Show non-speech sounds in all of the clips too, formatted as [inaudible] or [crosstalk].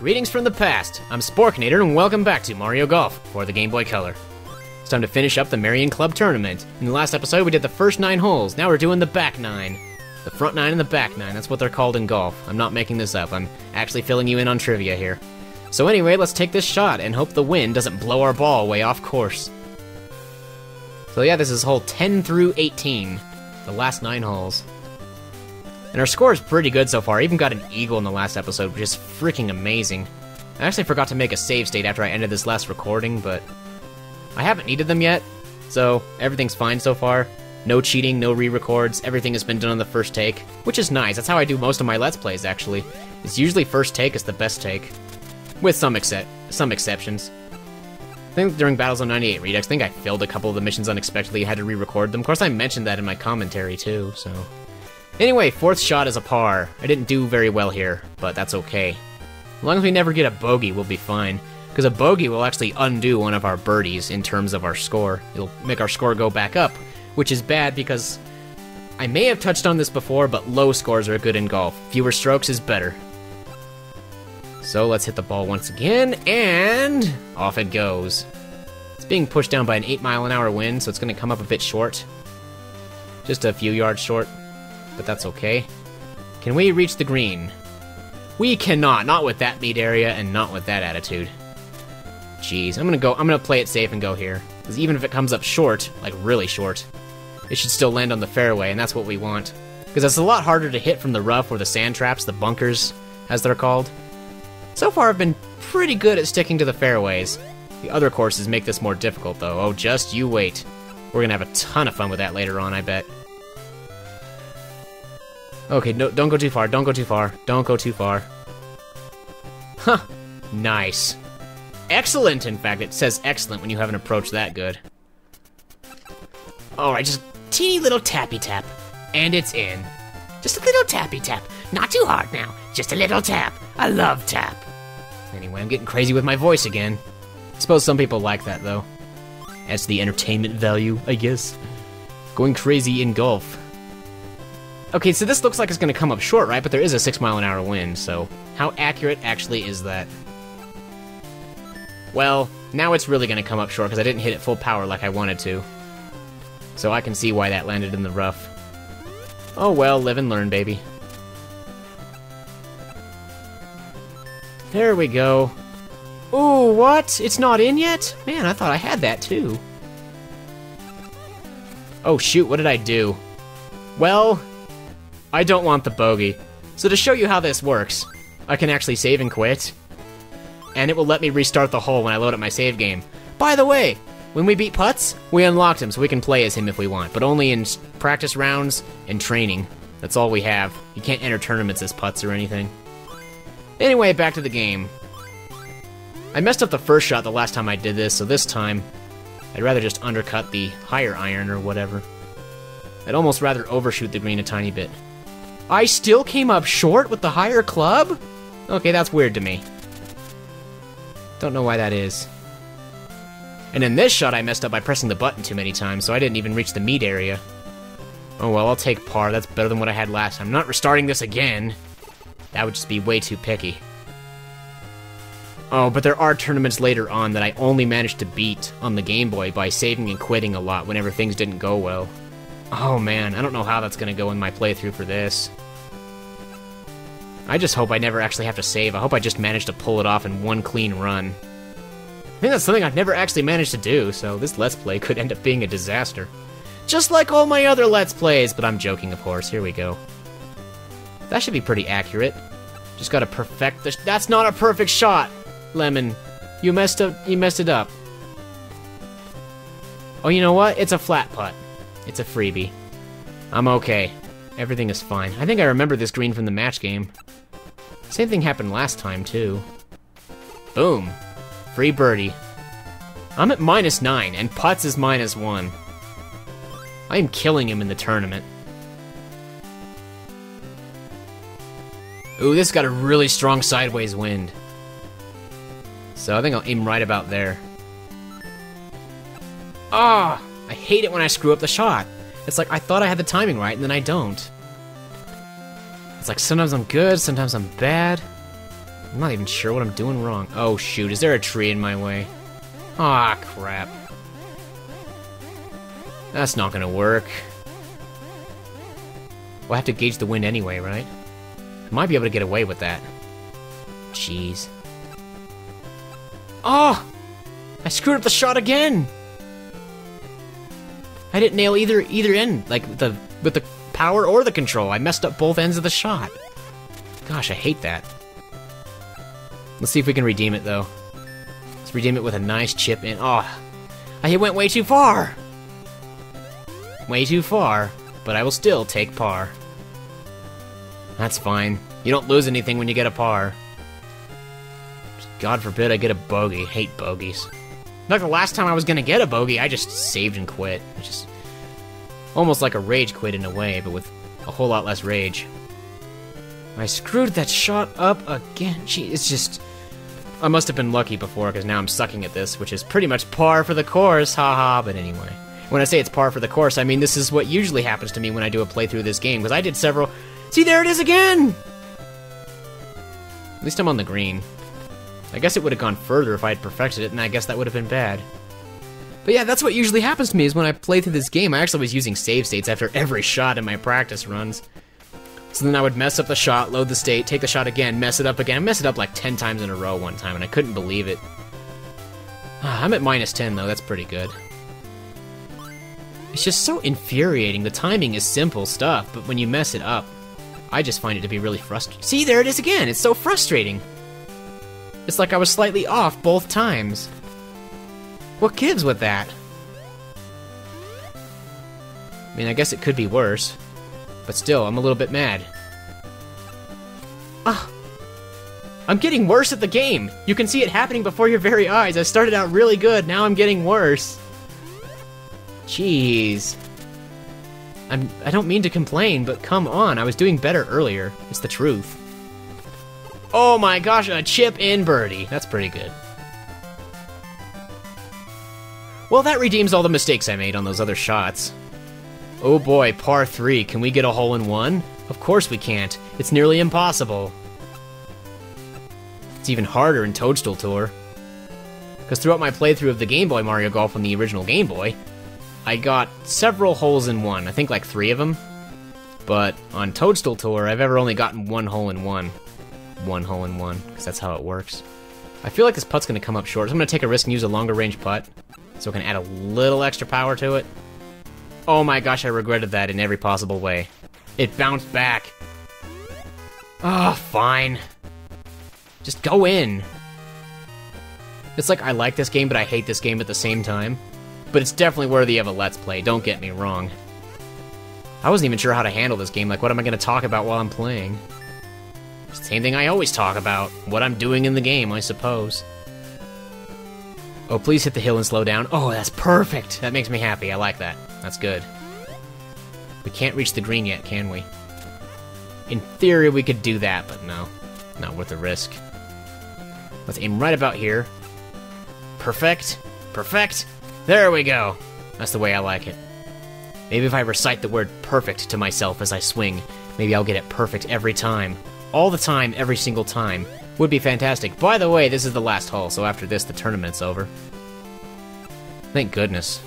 Greetings from the past. I'm Sporkinator, and welcome back to Mario Golf for the Game Boy Color. It's time to finish up the Marion Club tournament. In the last episode, we did the first nine holes. Now we're doing the back nine. The front nine and the back nine. That's what they're called in golf. I'm not making this up. I'm actually filling you in on trivia here. So anyway, let's take this shot and hope the wind doesn't blow our ball way off course. So yeah, this is hole 10 through 18. The last nine holes. And our score is pretty good so far. I even got an eagle in the last episode, which is freaking amazing. I actually forgot to make a save state after I ended this last recording, but I haven't needed them yet, so everything's fine so far. No cheating, no re-records, everything has been done on the first take, which is nice. That's how I do most of my Let's Plays, actually. It's usually first take is the best take. With some except some exceptions. I think during Battlezone 98 Redux, I think I failed a couple of the missions unexpectedly and had to re-record them. Of course, I mentioned that in my commentary, too, so... Anyway, fourth shot is a par. I didn't do very well here, but that's okay. As long as we never get a bogey, we'll be fine. Because a bogey will actually undo one of our birdies in terms of our score. It'll make our score go back up, which is bad because I may have touched on this before, but low scores are good in golf. Fewer strokes is better. So let's hit the ball once again, and off it goes. It's being pushed down by an 8 mile an hour wind, so it's going to come up a bit short. Just a few yards short but that's okay. Can we reach the green? We cannot, not with that meat area and not with that attitude. Jeez, I'm gonna go, I'm gonna play it safe and go here. Because even if it comes up short, like really short, it should still land on the fairway, and that's what we want. Because it's a lot harder to hit from the rough or the sand traps, the bunkers, as they're called. So far, I've been pretty good at sticking to the fairways. The other courses make this more difficult, though. Oh, just you wait. We're gonna have a ton of fun with that later on, I bet. Okay, no, don't go too far. Don't go too far. Don't go too far. Huh. Nice. Excellent, in fact. It says excellent when you have an approach that good. Alright, just teeny little tappy tap. And it's in. Just a little tappy tap. Not too hard now. Just a little tap. I love tap. Anyway, I'm getting crazy with my voice again. I Suppose some people like that, though. As the entertainment value, I guess. Going crazy in golf. Okay, so this looks like it's going to come up short, right? But there is a 6 mile an hour wind, so how accurate actually is that? Well, now it's really going to come up short because I didn't hit it full power like I wanted to. So I can see why that landed in the rough. Oh well, live and learn, baby. There we go. Ooh, what? It's not in yet? Man, I thought I had that too. Oh shoot, what did I do? Well, I don't want the bogey. So to show you how this works, I can actually save and quit. And it will let me restart the hole when I load up my save game. By the way, when we beat Putts, we unlocked him so we can play as him if we want, but only in practice rounds and training. That's all we have. You can't enter tournaments as Putts or anything. Anyway, back to the game. I messed up the first shot the last time I did this, so this time, I'd rather just undercut the higher iron or whatever. I'd almost rather overshoot the green a tiny bit. I still came up short with the higher club? Okay, that's weird to me. Don't know why that is. And in this shot, I messed up by pressing the button too many times, so I didn't even reach the meat area. Oh well, I'll take par. That's better than what I had last time. I'm not restarting this again. That would just be way too picky. Oh, but there are tournaments later on that I only managed to beat on the Game Boy by saving and quitting a lot whenever things didn't go well. Oh man, I don't know how that's gonna go in my playthrough for this. I just hope I never actually have to save. I hope I just manage to pull it off in one clean run. I think that's something I've never actually managed to do, so this Let's Play could end up being a disaster. Just like all my other Let's Plays, but I'm joking, of course. Here we go. That should be pretty accurate. Just gotta perfect the... That's not a perfect shot, Lemon. You messed up. You messed it up. Oh, you know what? It's a flat putt. It's a freebie. I'm okay. Everything is fine. I think I remember this green from the match game. Same thing happened last time, too. Boom. Free birdie. I'm at minus 9, and Putts is minus 1. I am killing him in the tournament. Ooh, this got a really strong sideways wind. So I think I'll aim right about there. Ah! Oh, I hate it when I screw up the shot. It's like I thought I had the timing right, and then I don't. It's like sometimes I'm good, sometimes I'm bad. I'm not even sure what I'm doing wrong. Oh shoot, is there a tree in my way? Ah, crap. That's not gonna work. We'll have to gauge the wind anyway, right? I might be able to get away with that. Jeez. Oh! I screwed up the shot again! I didn't nail either either end, like the with the power or the control. I messed up both ends of the shot. Gosh, I hate that. Let's see if we can redeem it though. Let's redeem it with a nice chip in. Oh, I went way too far. Way too far, but I will still take par. That's fine. You don't lose anything when you get a par. God forbid I get a bogey. Hate bogeys. Like the last time I was gonna get a bogey, I just saved and quit. It's just almost like a rage quit in a way, but with a whole lot less rage. I screwed that shot up again. Gee, it's just. I must have been lucky before, because now I'm sucking at this, which is pretty much par for the course, haha, but anyway. When I say it's par for the course, I mean this is what usually happens to me when I do a playthrough of this game, because I did several. See, there it is again! At least I'm on the green. I guess it would have gone further if I had perfected it, and I guess that would have been bad. But yeah, that's what usually happens to me is when I play through this game, I actually was using save states after every shot in my practice runs. So then I would mess up the shot, load the state, take the shot again, mess it up again. I messed it up like 10 times in a row one time, and I couldn't believe it. Ah, I'm at minus 10, though. That's pretty good. It's just so infuriating. The timing is simple stuff, but when you mess it up, I just find it to be really frustrating. See, there it is again. It's so frustrating. It's like I was slightly off both times. What gives with that? I mean, I guess it could be worse. But still, I'm a little bit mad. Ah! I'm getting worse at the game! You can see it happening before your very eyes. I started out really good, now I'm getting worse. Jeez. I'm, I don't mean to complain, but come on, I was doing better earlier. It's the truth. Oh my gosh, a chip in birdie. That's pretty good. Well, that redeems all the mistakes I made on those other shots. Oh boy, par 3, can we get a hole in one? Of course we can't. It's nearly impossible. It's even harder in Toadstool Tour. Because throughout my playthrough of the Game Boy Mario Golf on the original Game Boy, I got several holes in one. I think like three of them. But on Toadstool Tour, I've ever only gotten one hole in one. One hole in one, because that's how it works. I feel like this putt's going to come up short, so I'm going to take a risk and use a longer range putt, so I can add a little extra power to it. Oh my gosh, I regretted that in every possible way. It bounced back. Ah, oh, fine. Just go in. It's like I like this game, but I hate this game at the same time. But it's definitely worthy of a Let's Play, don't get me wrong. I wasn't even sure how to handle this game, like what am I going to talk about while I'm playing? Same thing I always talk about, what I'm doing in the game, I suppose. Oh, please hit the hill and slow down. Oh, that's perfect! That makes me happy, I like that. That's good. We can't reach the green yet, can we? In theory, we could do that, but no. Not worth the risk. Let's aim right about here. Perfect. Perfect. There we go. That's the way I like it. Maybe if I recite the word perfect to myself as I swing, maybe I'll get it perfect every time. All the time, every single time. Would be fantastic. By the way, this is the last hole, so after this, the tournament's over. Thank goodness.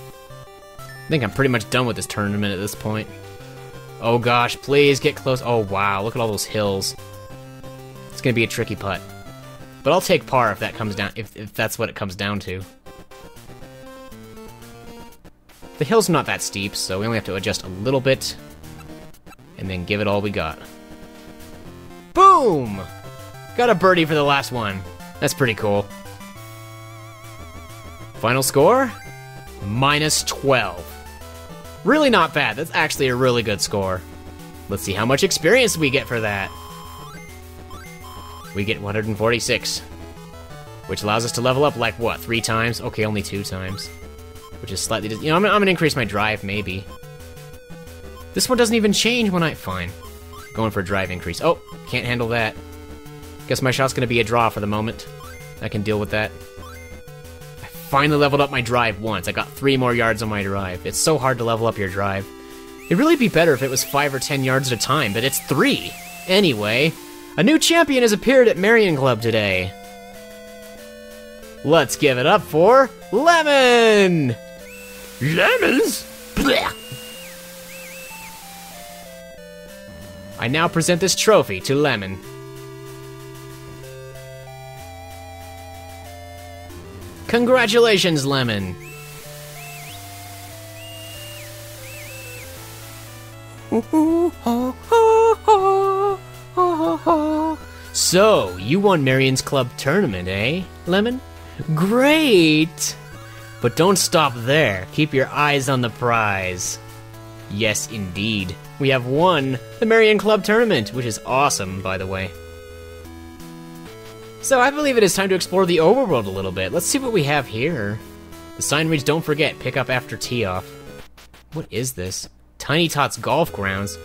I think I'm pretty much done with this tournament at this point. Oh gosh, please get close. Oh wow, look at all those hills. It's gonna be a tricky putt. But I'll take par if that comes down if, if that's what it comes down to. The hill's not that steep, so we only have to adjust a little bit and then give it all we got. Boom! Got a birdie for the last one. That's pretty cool. Final score? Minus 12. Really not bad. That's actually a really good score. Let's see how much experience we get for that. We get 146. Which allows us to level up, like, what, three times? Okay, only two times. Which is slightly... You know, I'm, I'm gonna increase my drive, maybe. This one doesn't even change when I... Fine. Going for a drive increase. Oh, can't handle that. Guess my shot's gonna be a draw for the moment. I can deal with that I finally leveled up my drive once. I got three more yards on my drive. It's so hard to level up your drive. It'd really be better if it was five or ten yards at a time, but it's three. Anyway, A new champion has appeared at Marion Club today. Let's give it up for Lemon! Lemons? Blech. I now present this trophy to Lemon. Congratulations, Lemon! So, you won Marion's Club tournament, eh, Lemon? Great! But don't stop there. Keep your eyes on the prize. Yes, indeed. We have won the Marion Club tournament, which is awesome, by the way. So I believe it is time to explore the overworld a little bit. Let's see what we have here. The sign reads, don't forget, pick up after tee off. What is this? Tiny Tots Golf Grounds.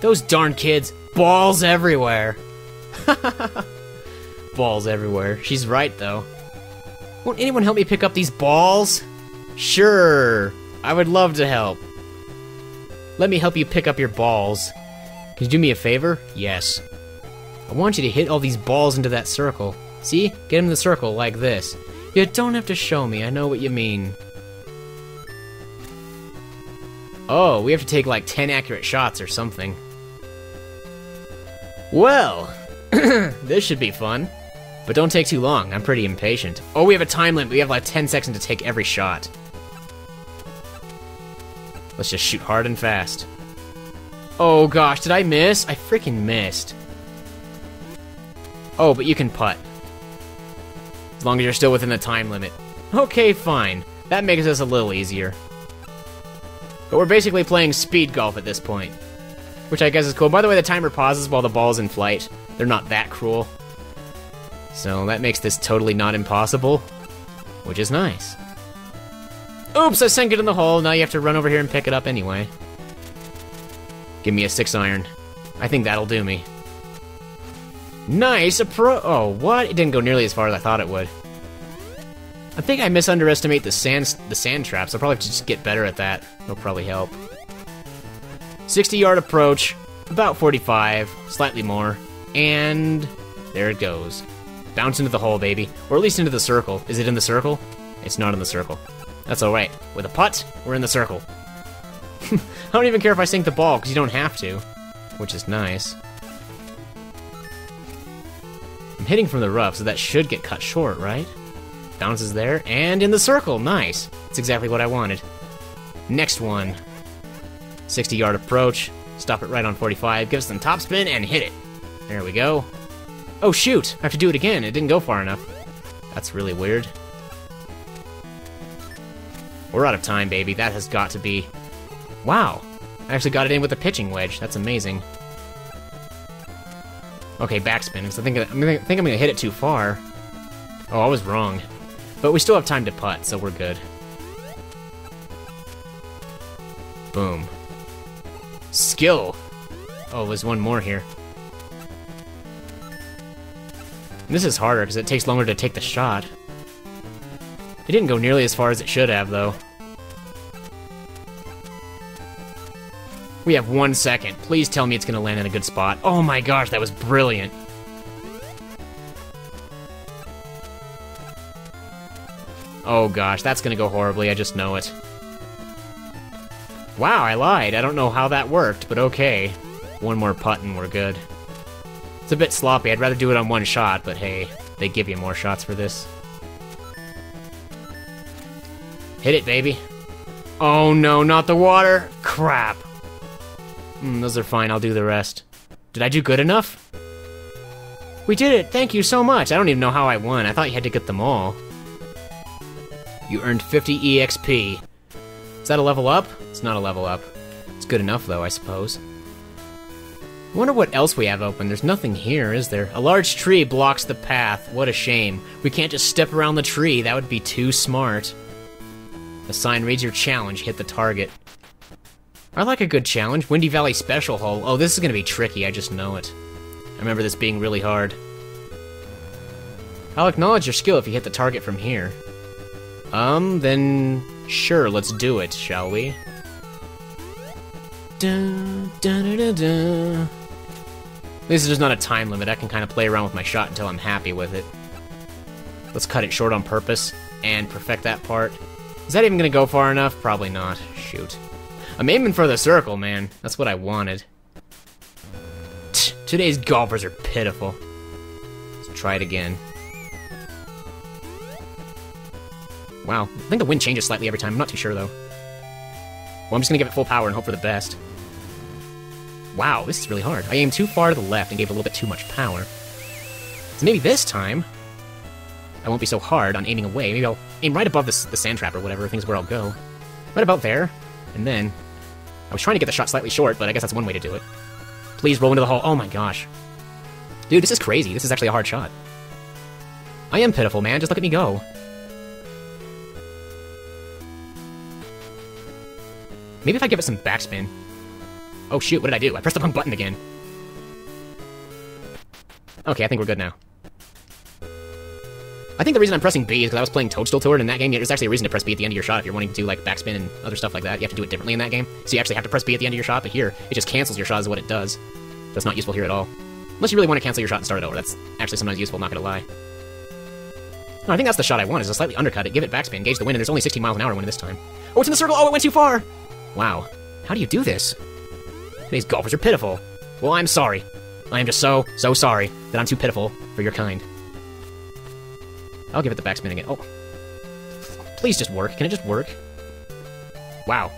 Those darn kids, balls everywhere. [laughs] balls everywhere. She's right, though. Won't anyone help me pick up these balls? Sure, I would love to help. Let me help you pick up your balls. Can you do me a favor? Yes. I want you to hit all these balls into that circle. See? Get them in the circle like this. You don't have to show me, I know what you mean. Oh, we have to take like 10 accurate shots or something. Well, [clears throat] this should be fun. But don't take too long, I'm pretty impatient. Oh, we have a time limit, we have like 10 seconds to take every shot. Let's just shoot hard and fast. Oh gosh, did I miss? I freaking missed. Oh, but you can putt. As long as you're still within the time limit. Okay, fine. That makes us a little easier. But we're basically playing speed golf at this point. Which I guess is cool. By the way, the timer pauses while the ball's in flight. They're not that cruel. So that makes this totally not impossible. Which is nice. Oops, I sank it in the hole. Now you have to run over here and pick it up anyway. Give me a six iron. I think that'll do me. Nice, a pro- oh, what? It didn't go nearly as far as I thought it would. I think I misunderestimate the sand the sand traps. I'll probably have to just get better at that. It'll probably help. 60 yard approach, about 45, slightly more, and there it goes. Bounce into the hole, baby. Or at least into the circle. Is it in the circle? It's not in the circle. That's alright. With a putt, we're in the circle. [laughs] I don't even care if I sink the ball, because you don't have to. Which is nice. I'm hitting from the rough, so that should get cut short, right? Bounces there, and in the circle. Nice. That's exactly what I wanted. Next one. 60 yard approach. Stop it right on 45. Give us some topspin and hit it. There we go. Oh shoot! I have to do it again. It didn't go far enough. That's really weird. We're out of time, baby. That has got to be... Wow. I actually got it in with a pitching wedge. That's amazing. Okay, backspin, because I think, I think I'm going to hit it too far. Oh, I was wrong. But we still have time to putt, so we're good. Boom. Skill! Oh, there's one more here. This is harder, because it takes longer to take the shot. It didn't go nearly as far as it should have, though. We have one second. Please tell me it's gonna land in a good spot. Oh my gosh, that was brilliant. Oh gosh, that's gonna go horribly, I just know it. Wow, I lied. I don't know how that worked, but okay. One more putt and we're good. It's a bit sloppy. I'd rather do it on one shot, but hey, they give you more shots for this. Hit it, baby. Oh no, not the water! Crap. Mm, those are fine, I'll do the rest. Did I do good enough? We did it! Thank you so much! I don't even know how I won. I thought you had to get them all. You earned 50 EXP. Is that a level up? It's not a level up. It's good enough, though, I suppose. I wonder what else we have open. There's nothing here, is there? A large tree blocks the path. What a shame. We can't just step around the tree. That would be too smart. The sign reads your challenge. Hit the target. I like a good challenge. Windy Valley Special Hole. Oh, this is gonna be tricky, I just know it. I remember this being really hard. I'll acknowledge your skill if you hit the target from here. Um, then... Sure, let's do it, shall we? Dun, dun, dun, This is just not a time limit. I can kind of play around with my shot until I'm happy with it. Let's cut it short on purpose and perfect that part. Is that even gonna go far enough? Probably not. Shoot. I'm aiming for the circle, man. That's what I wanted. Today's golfers are pitiful. Let's try it again. Wow, I think the wind changes slightly every time. I'm not too sure, though. Well, I'm just gonna give it full power and hope for the best. Wow, this is really hard. I aimed too far to the left and gave a little bit too much power. So maybe this time, I won't be so hard on aiming away. Maybe I'll aim right above this, the sand trap or whatever, things where I'll go. Right about there, and then... I was trying to get the shot slightly short, but I guess that's one way to do it. Please roll into the hole. Oh my gosh. Dude, this is crazy. This is actually a hard shot. I am pitiful, man. Just look at me go. Maybe if I give it some backspin. Oh shoot, what did I do? I pressed the wrong button again. Okay, I think we're good now. I think the reason I'm pressing B is because I was playing Toadstool Tour, and in that game, there's actually a reason to press B at the end of your shot if you're wanting to do, like, backspin and other stuff like that. You have to do it differently in that game. So you actually have to press B at the end of your shot, but here, it just cancels your shot is what it does. That's not useful here at all. Unless you really want to cancel your shot and start it over. That's actually sometimes useful, not gonna lie. No, I think that's the shot I want, is a slightly undercut it, give it backspin, gauge the wind, and there's only 16 miles an hour wind this time. Oh, it's in the circle! Oh, it went too far! Wow. How do you do this? Today's golfers are pitiful. Well, I'm sorry. I am just so, so sorry that I'm too pitiful for your kind. I'll give it the backspin again. Oh. Please just work. Can it just work? Wow.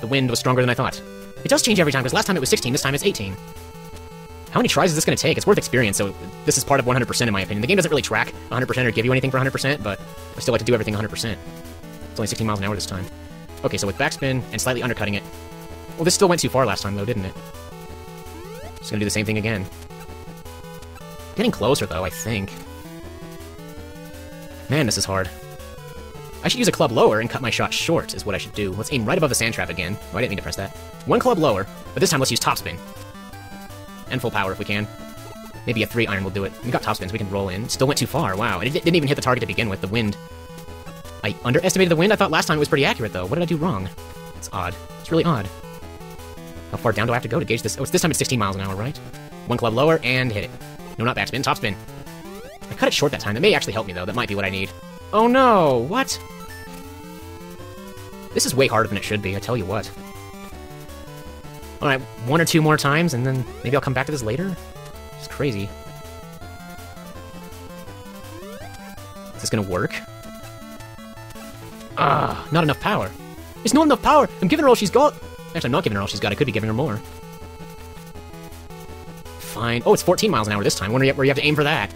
The wind was stronger than I thought. It does change every time, because last time it was 16, this time it's 18. How many tries is this going to take? It's worth experience, so this is part of 100% in my opinion. The game doesn't really track 100% or give you anything for 100%, but I still like to do everything 100%. It's only 16 miles an hour this time. Okay, so with backspin and slightly undercutting it. Well, this still went too far last time, though, didn't it? Just gonna do the same thing again. Getting closer, though, I think. Man, this is hard. I should use a club lower and cut my shot short, is what I should do. Let's aim right above the sand trap again. Oh, I didn't mean to press that. One club lower, but this time let's use topspin. And full power if we can. Maybe a 3 iron will do it. We got topspin, so we can roll in. Still went too far, wow. It didn't even hit the target to begin with, the wind. I underestimated the wind? I thought last time it was pretty accurate, though. What did I do wrong? It's odd. It's really odd. How far down do I have to go to gauge this? Oh, this time it's 16 miles an hour, right? One club lower, and hit it. No, not backspin, topspin. I cut it short that time. That may actually help me, though. That might be what I need. Oh no! What? This is way harder than it should be, I tell you what. Alright, one or two more times, and then maybe I'll come back to this later? It's crazy. Is this gonna work? Ah, not enough power. It's not enough power! I'm giving her all she's got! Actually, I'm not giving her all she's got. I could be giving her more. Fine. Oh, it's 14 miles an hour this time. Wonder where you have to aim for that.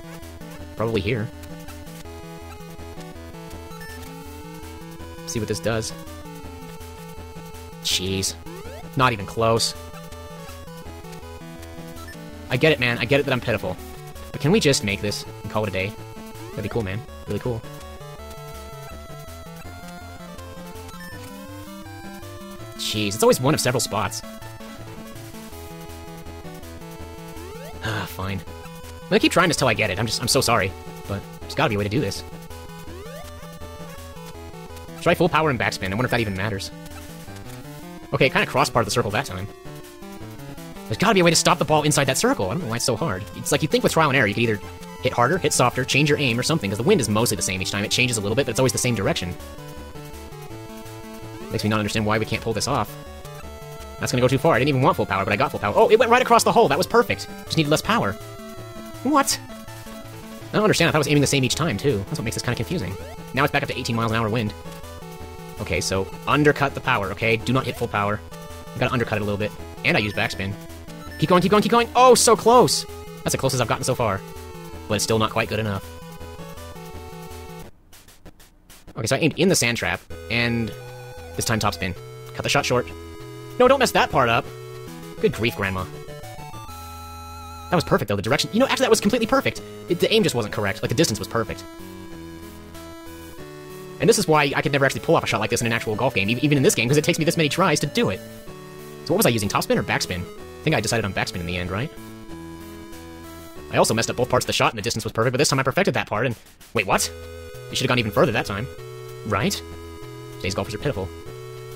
Probably here. See what this does. Jeez. Not even close. I get it, man. I get it that I'm pitiful. But can we just make this and call it a day? That'd be cool, man. Really cool. Jeez, it's always one of several spots. Ah, fine. I'm gonna keep trying this till I get it. I'm just, I'm so sorry. But there's gotta be a way to do this. Try full power and backspin. I wonder if that even matters. Okay, it kind of crossed part of the circle that time. There's gotta be a way to stop the ball inside that circle. I don't know why it's so hard. It's like you think with trial and error, you could either hit harder, hit softer, change your aim, or something, because the wind is mostly the same each time. It changes a little bit, but it's always the same direction. Makes me not understand why we can't pull this off. That's gonna go too far. I didn't even want full power, but I got full power. Oh, it went right across the hole. That was perfect. Just needed less power. What? I don't understand. I thought I was aiming the same each time, too. That's what makes this kind of confusing. Now it's back up to 18 miles an hour wind. Okay, so undercut the power, okay? Do not hit full power. You gotta undercut it a little bit. And I use backspin. Keep going, keep going, keep going! Oh, so close! That's the closest I've gotten so far. But it's still not quite good enough. Okay, so I aimed in the sand trap, and this time topspin. Cut the shot short. No, don't mess that part up! Good grief, Grandma. That was perfect, though. The direction... You know, actually, that was completely perfect. It, the aim just wasn't correct. Like, the distance was perfect. And this is why I could never actually pull off a shot like this in an actual golf game, even in this game, because it takes me this many tries to do it. So what was I using, topspin or backspin? I think I decided on backspin in the end, right? I also messed up both parts of the shot and the distance was perfect, but this time I perfected that part and... Wait, what? You should have gone even further that time. Right? Today's golfers are pitiful.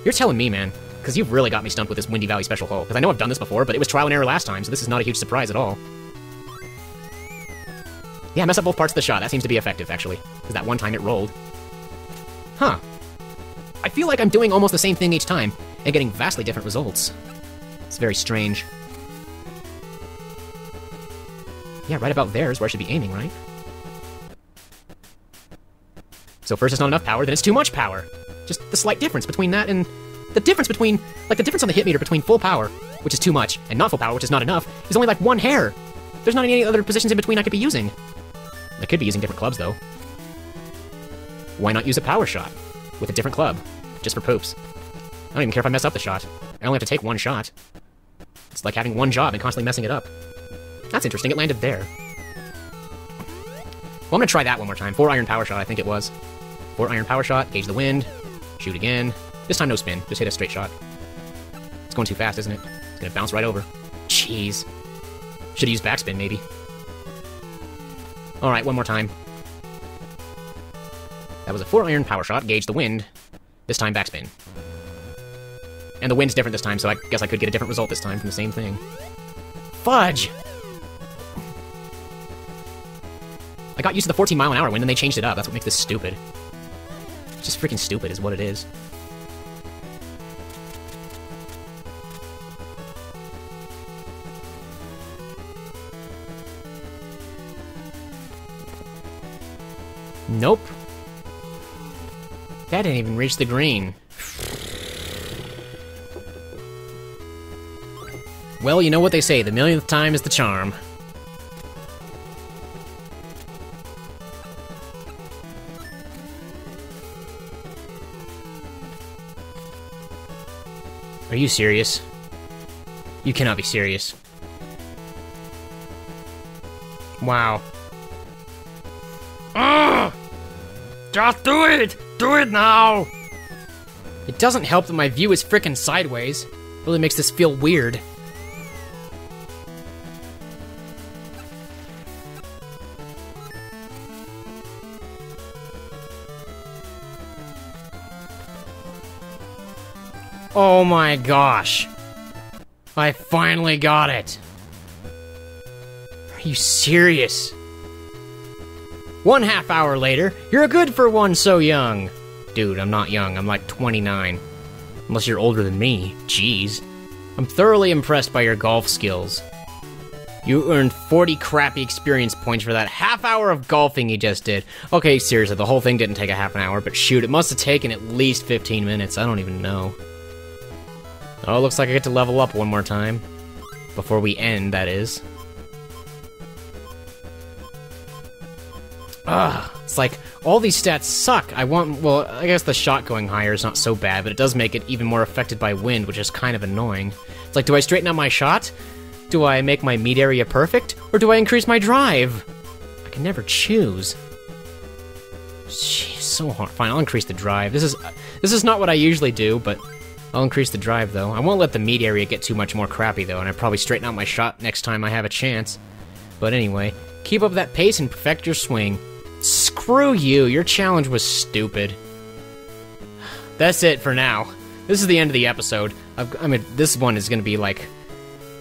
You're telling me, man. Because you've really got me stumped with this Windy Valley special hole. Because I know I've done this before, but it was trial and error last time, so this is not a huge surprise at all. Yeah, mess up both parts of the shot. That seems to be effective, actually. Because that one time it rolled. Huh. I feel like I'm doing almost the same thing each time, and getting vastly different results. It's very strange. Yeah, right about there is where I should be aiming, right? So first it's not enough power, then it's too much power. Just the slight difference between that and... The difference between... Like, the difference on the hit meter between full power, which is too much, and not full power, which is not enough, is only like one hair. There's not any other positions in between I could be using. I could be using different clubs, though. Why not use a power shot? With a different club. Just for poops. I don't even care if I mess up the shot. I only have to take one shot. It's like having one job and constantly messing it up. That's interesting, it landed there. Well, I'm gonna try that one more time. Four iron power shot, I think it was. Four iron power shot, gauge the wind, shoot again. This time no spin, just hit a straight shot. It's going too fast, isn't it? It's gonna bounce right over. Jeez. Should've used backspin, maybe. Alright, one more time. That was a four iron power shot, gauge the wind. This time backspin. And the wind's different this time, so I guess I could get a different result this time from the same thing. Fudge! I got used to the 14 mile an hour wind, and they changed it up. That's what makes this stupid. It's just freaking stupid is what it is. Nope. That didn't even reach the green. Well, you know what they say, the millionth time is the charm. Are you serious? You cannot be serious. Wow. Just do it! Do it now! It doesn't help that my view is frickin' sideways. Really makes this feel weird. Oh my gosh. I finally got it. Are you serious? One half hour later, you're good for one so young. Dude, I'm not young, I'm like 29. Unless you're older than me. Jeez. I'm thoroughly impressed by your golf skills. You earned 40 crappy experience points for that half hour of golfing you just did. Okay, seriously, the whole thing didn't take a half an hour, but shoot, it must have taken at least 15 minutes. I don't even know. Oh, looks like I get to level up one more time. Before we end, that is. Ugh, it's like, all these stats suck. I want, well, I guess the shot going higher is not so bad, but it does make it even more affected by wind, which is kind of annoying. It's like, do I straighten out my shot? Do I make my meat area perfect? Or do I increase my drive? I can never choose. Jeez, so hard. Fine, I'll increase the drive. This is, this is not what I usually do, but I'll increase the drive, though. I won't let the meat area get too much more crappy, though, and I probably straighten out my shot next time I have a chance. But anyway, keep up that pace and perfect your swing. Screw you, your challenge was stupid. That's it for now. This is the end of the episode. I've, I mean, this one is gonna be like...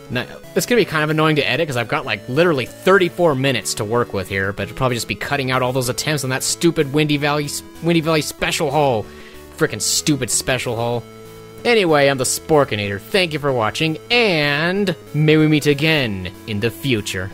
Not, it's gonna be kind of annoying to edit, because I've got like literally 34 minutes to work with here, but it'll probably just be cutting out all those attempts on that stupid Windy Valley, Windy Valley special hole. Frickin' stupid special hole. Anyway, I'm the Sporkinator. Thank you for watching, and may we meet again in the future.